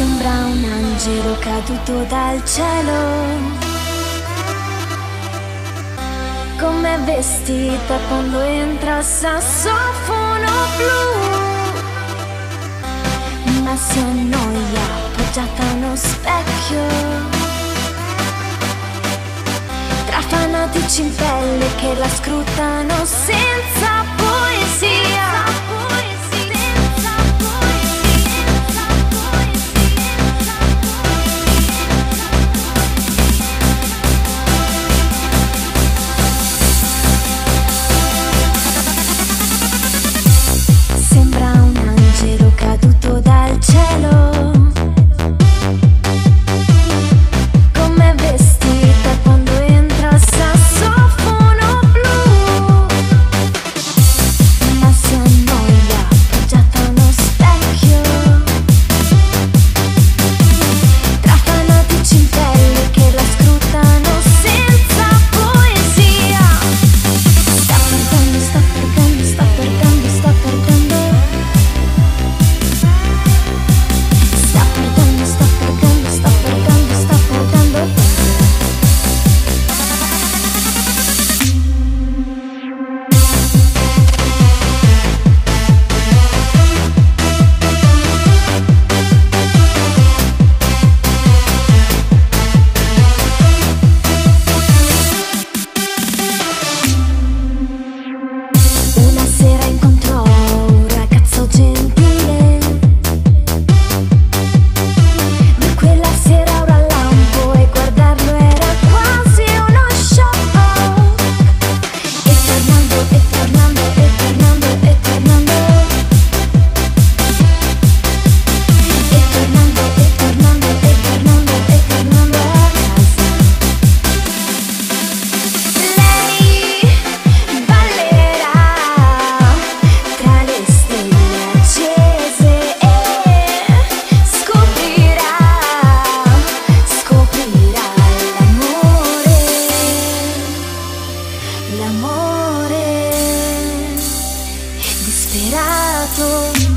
sembra un angelo caduto dal cielo. Come vestita quando entra il sassofono blu. Ma si annoia appoggiata a uno specchio. Tra fanatici in pelle che la scrutano senza poesia. amore disperato.